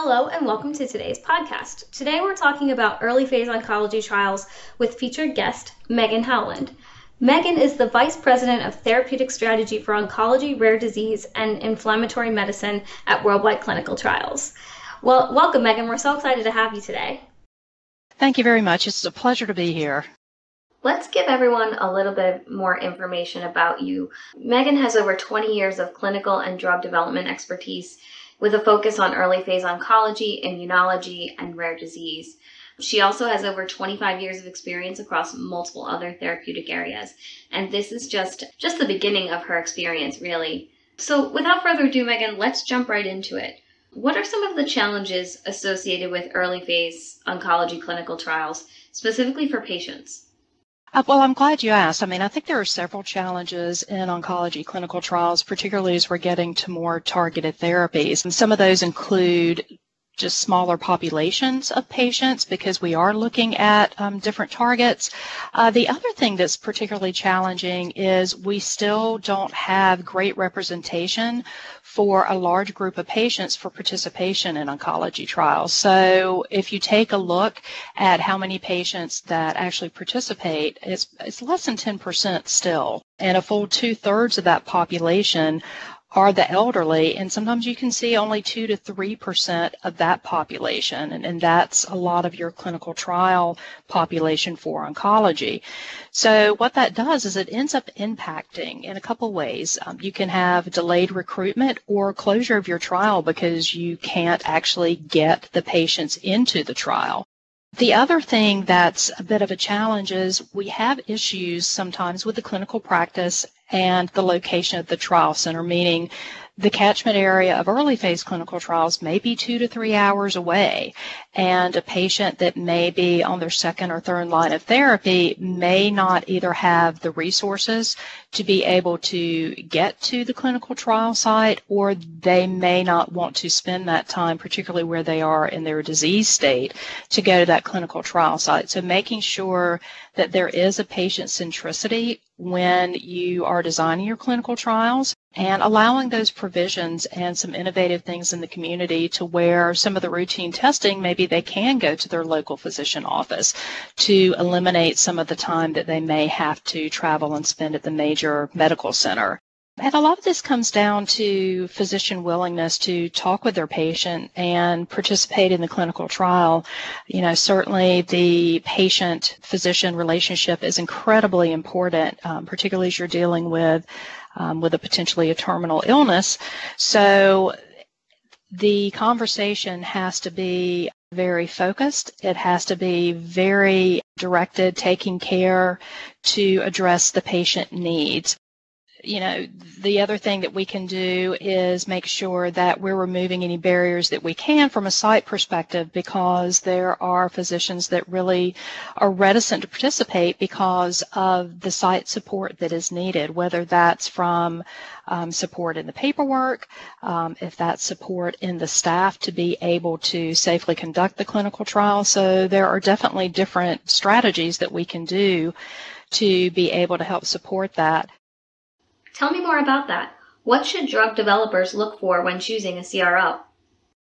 Hello, and welcome to today's podcast. Today we're talking about early phase oncology trials with featured guest Meghann Howland. Meghann is the Vice President of Therapeutic Strategy for Oncology, Rare Disease, and Inflammatory Medicine at Worldwide Clinical Trials. Well, welcome, Meghann. We're so excited to have you today. Thank you very much. It's a pleasure to be here. Let's give everyone a little bit more information about you. Meghann has over 20 years of clinical and drug development expertise with a focus on early phase oncology, immunology, and rare disease. She also has over 25 years of experience across multiple other therapeutic areas, and this is just just the beginning of her experience, really. So, without further ado, Meghann, let's jump right into it. What are some of the challenges associated with early phase oncology clinical trials, specifically for patients? Uh, well, I'm glad you asked. I mean, I think there are several challenges in oncology clinical trials, particularly as we're getting to more targeted therapies. And some of those include just smaller populations of patients because we are looking at um, different targets. Uh, the other thing that's particularly challenging is we still don't have great representation for a large group of patients for participation in oncology trials. So if you take a look at how many patients that actually participate, it's, it's less than 10% still. And a full two thirds of that population are the elderly, and sometimes you can see only 2 to 3% of that population, and, and, that's a lot of your clinical trial population for oncology. So, what that does is it ends up impacting in a couple ways. Um, you can have delayed recruitment or closure of your trial because you can't actually get the patients into the trial. The other thing that's a bit of a challenge is we have issues sometimes with the clinical practice and the location of the trial center, meaning the catchment area of early phase clinical trials may be two to three hours away, and a patient that may be on their second or third line of therapy may not either have the resources to be able to get to the clinical trial site, or they may not want to spend that time, particularly where they are in their disease state, to go to that clinical trial site. So making sure that there is a patient centricity when you are designing your clinical trials and allowing those provisions and some innovative things in the community to where some of the routine testing, maybe they can go to their local physician office to eliminate some of the time that they may have to travel and spend at the major medical center. And a lot of this comes down to physician willingness to talk with their patient and participate in the clinical trial. You know, certainly the patient physician relationship is incredibly important, um, particularly as you're dealing with um, with a potentially a terminal illness. So the conversation has to be very focused. It has to be very directed, taking care to address the patient needs you know, the other thing that we can do is make sure that we're removing any barriers that we can from a site perspective because there are physicians that really are reticent to participate because of the site support that is needed, whether that's from um, support in the paperwork, um, if that's support in the staff to be able to safely conduct the clinical trial. So there are definitely different strategies that we can do to be able to help support that. Tell me more about that. What should drug developers look for when choosing a CRO?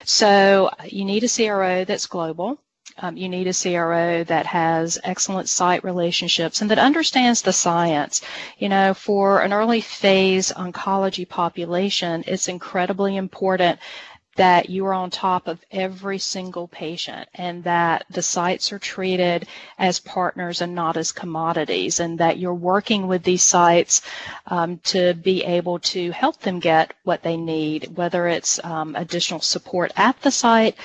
So, you need a CRO that's global. Um, you need a CRO that has excellent site relationships and that understands the science. You know, for an early phase oncology population, it's incredibly important that you are on top of every single patient and that the sites are treated as partners and not as commodities and that you're working with these sites um, to be able to help them get what they need, whether it's um, additional support at the site,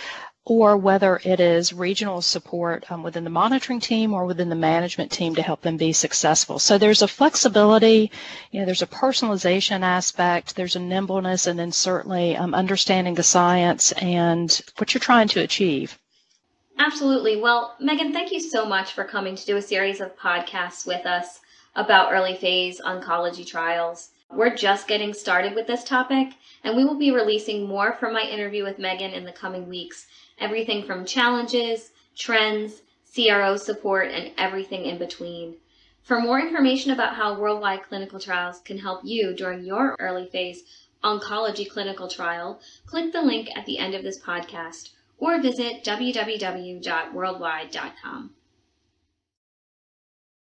or whether it is regional support um, within the monitoring team or within the management team to help them be successful. So there's a flexibility, you know, there's a personalization aspect, there's a nimbleness, and then certainly um, understanding the science and what you're trying to achieve. Absolutely. Well, Meghann, thank you so much for coming to do a series of podcasts with us about early phase oncology trials. We're just getting started with this topic, and we will be releasing more from my interview with Meghann in the coming weeks everything from challenges, trends, CRO support, and everything in between. For more information about how worldwide clinical trials can help you during your early phase oncology clinical trial, click the link at the end of this podcast or visit www.worldwide.com.